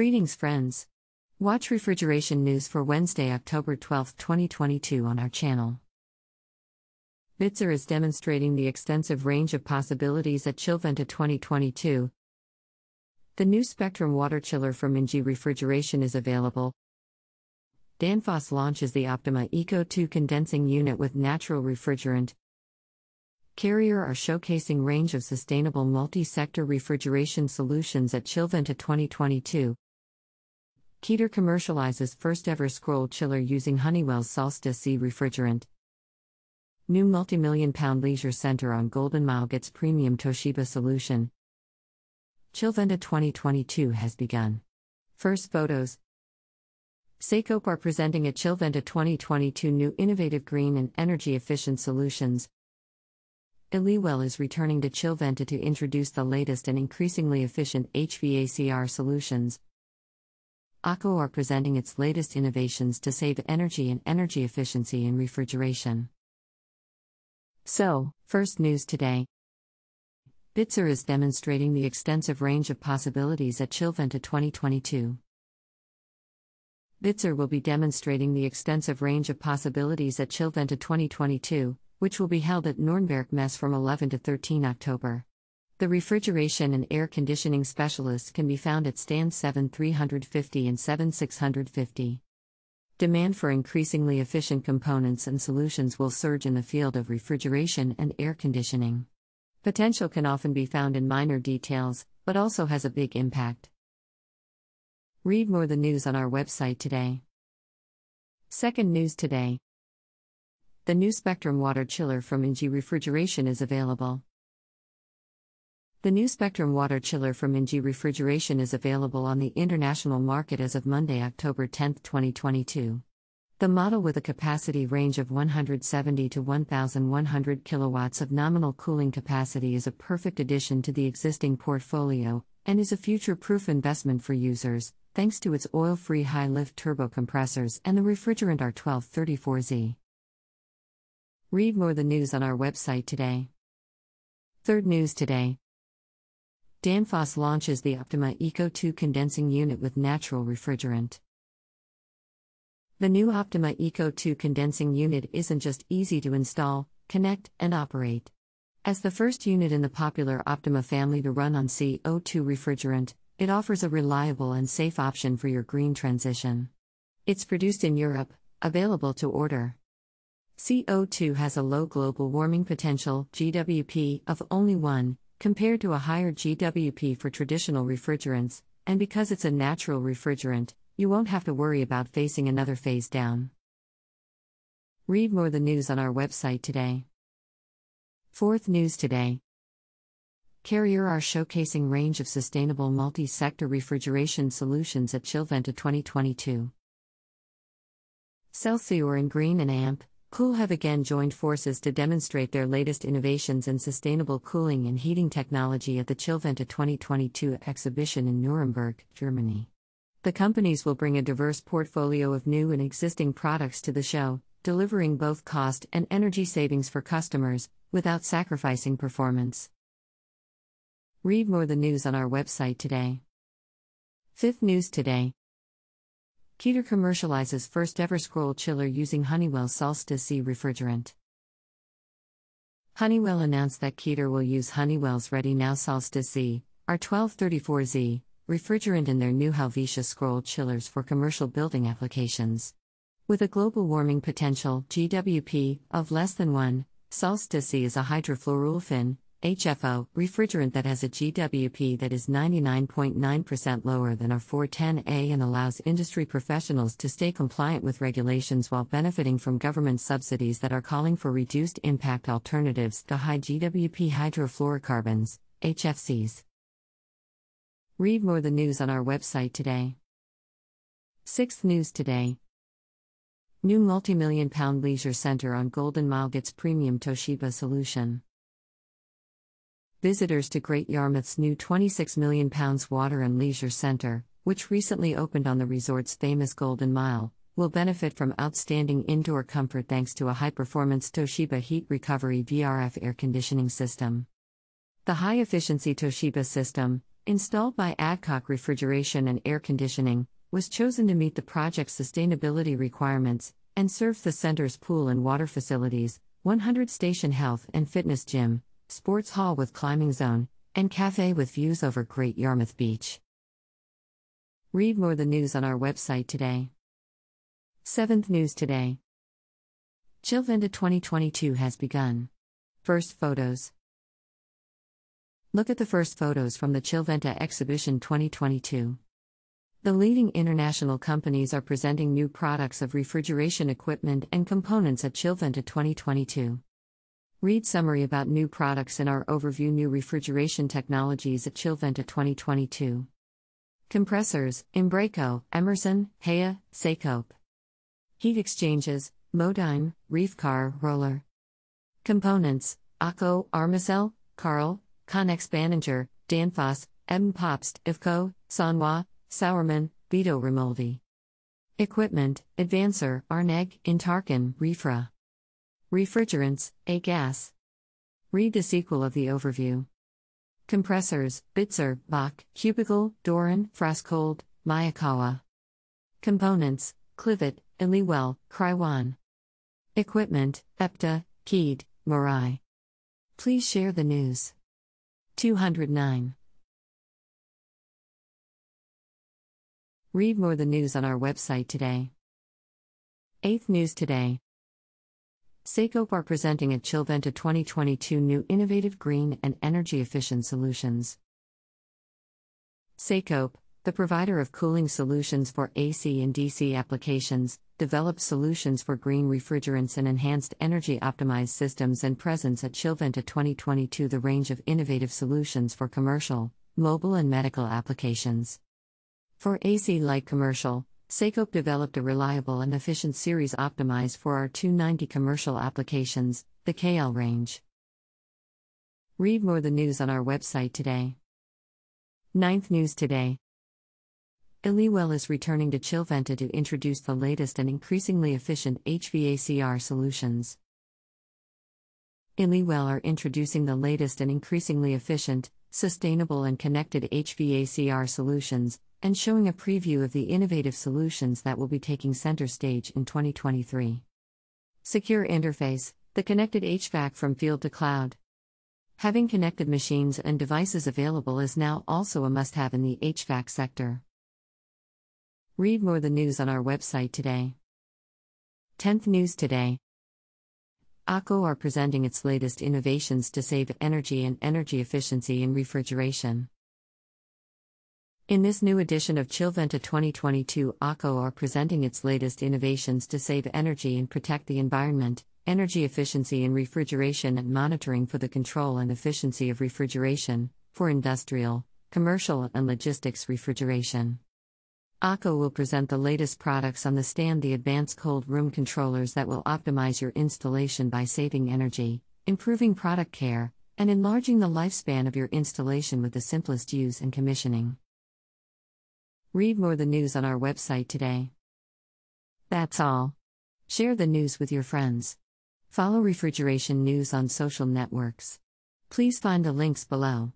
Greetings, friends. Watch refrigeration news for Wednesday, October 12, 2022, on our channel. Bitzer is demonstrating the extensive range of possibilities at Chillventa 2022. The new Spectrum water chiller from ENGIE Refrigeration is available. Danfoss launches the Optyma iCO2 condensing unit with natural refrigerant. Carrier are showcasing range of sustainable multi-sector refrigeration solutions at Chillventa 2022. Keyter commercializes first ever scroll chiller using Honeywell's Solstice ze refrigerant. New multi-million pound leisure center on Golden Mile gets premium Toshiba solution. Chillventa 2022 has begun. First photos. Secop are presenting at Chillventa 2022 new innovative green and energy efficient solutions. Eliwell is returning to Chillventa to introduce the latest and increasingly efficient HVACR solutions. AKO are presenting its latest innovations to save energy and energy efficiency in refrigeration. So, first news today. Bitzer is demonstrating the extensive range of possibilities at Chillventa 2022. Bitzer will be demonstrating the extensive range of possibilities at Chillventa 2022, which will be held at Nürnberg Messe from 11 to 13 October. The refrigeration and air conditioning specialists can be found at stands 7350 and 7650. Demand for increasingly efficient components and solutions will surge in the field of refrigeration and air conditioning. Potential can often be found in minor details, but also has a big impact. Read more the news on our website today. Second news today the new Spectrum water chiller from ENGIE Refrigeration is available. The new Spectrum water chiller from ENGIE Refrigeration is available on the international market as of Monday, October 10, 2022. The model with a capacity range of 170 to 1100 kilowatts of nominal cooling capacity is a perfect addition to the existing portfolio and is a future-proof investment for users thanks to its oil-free high-lift turbo compressors and the refrigerant R1234Z. Read more the news on our website today. Third news today. Danfoss launches the Optyma iCO2 condensing unit with natural refrigerant. The new Optyma iCO2 condensing unit isn't just easy to install, connect, and operate. As the first unit in the popular Optyma family to run on CO2 refrigerant, it offers a reliable and safe option for your green transition. It's produced in Europe, available to order. CO2 has a low global warming potential GWP of only 1 compared to a higher GWP for traditional refrigerants, and because it's a natural refrigerant, you won't have to worry about facing another phase down. Read more the news on our website today. Fourth news today. Carrier are showcasing range of sustainable multi-sector refrigeration solutions at Chillventa 2022. Celsior and Green and Amp Cool have again joined forces to demonstrate their latest innovations in sustainable cooling and heating technology at the Chillventa 2022 exhibition in Nuremberg, Germany. The companies will bring a diverse portfolio of new and existing products to the show, delivering both cost and energy savings for customers, without sacrificing performance. Read more the news on our website today. Fifth news today. Keyter commercializes first ever scroll chiller using Honeywell Solstice ze refrigerant. Honeywell announced that Keyter will use Honeywell's Ready Now Solstice ze, R1234Z, refrigerant in their new Helvetia scroll chillers for commercial building applications. With a global warming potential GWP of less than 1, Solstice ze is a hydrofluoroolefin, HFO refrigerant that has a GWP that is 99.9% lower than R410A and allows industry professionals to stay compliant with regulations while benefiting from government subsidies that are calling for reduced impact alternatives to high GWP hydrofluorocarbons, HFCs. Read more the news on our website today. Sixth news today. New multi-million pound leisure center on Golden Mile gets premium Toshiba solution. Visitors to Great Yarmouth's new £26 million water and leisure centre, which recently opened on the resort's famous Golden Mile, will benefit from outstanding indoor comfort thanks to a high performance Toshiba Heat Recovery VRF air conditioning system. The high efficiency Toshiba system, installed by Adcock Refrigeration and Air Conditioning, was chosen to meet the project's sustainability requirements and serves the center's pool and water facilities, 100 station health and fitness gym, sports hall with climbing zone, and cafe with views over Great Yarmouth Beach. Read more the news on our website today. 7th News Today. Chillventa 2022 has begun. First photos. Look at the first photos from the Chillventa Exhibition 2022. The leading international companies are presenting new products of refrigeration equipment and components at Chillventa 2022. Read summary about new products in our overview New refrigeration technologies at Chillventa 2022. Compressors, Embraco, Emerson, Haya, Secop. Heat exchangers, Modine, Reefcar, Roller. Components, AKO, Armacell, Carel, Conex Bänninger, Danfoss, ebm-papst, Ifco, Sanwa, Sauermann, Vito Rimoldi. Equipment, Advansor, Arneg, Intarcon, Refra. Refrigerants, A gas. Read the sequel of the overview. Compressors, Bitzer, Bach, Cubigel, Dorin, Frascold, Mayekawa. Components, Clivet, Eliwell, Kriwan. Equipment, EPTA, Keed, Morai. Please share the news. 209. Read more the news on our website today. 8th News Today. Secop are presenting at Chillventa 2022 new innovative green and energy efficient solutions. Secop, the provider of cooling solutions for AC and DC applications, develops solutions for green refrigerants and enhanced energy optimized systems and presence at Chillventa 2022 the range of innovative solutions for commercial, mobile and medical applications. For AC light commercial, Secop developed a reliable and efficient series optimized for R290 commercial applications, the KL range. Read more the news on our website today. Ninth News Today. Eliwell is returning to Chillventa to introduce the latest and increasingly efficient HVACR solutions. Eliwell are introducing the latest and increasingly efficient, sustainable, and connected HVACR solutions, and showing a preview of the innovative solutions that will be taking center stage in 2023. Secure Interface The connected HVAC from field to cloud. Having connected machines and devices available is now also a must have in the HVAC sector. Read more the news on our website today. 10th News Today. AKO are presenting its latest innovations to save energy and energy efficiency in refrigeration. In this new edition of Chillventa 2022, AKO are presenting its latest innovations to save energy and protect the environment, energy efficiency in refrigeration and monitoring for the control and efficiency of refrigeration, for industrial, commercial, and logistics refrigeration. AKO will present the latest products on the stand the advanced cold room controllers that will optimize your installation by saving energy, improving product care, and enlarging the lifespan of your installation with the simplest use and commissioning. Read more the news on our website today. That's all. Share the news with your friends. Follow refrigeration news on social networks. Please find the links below.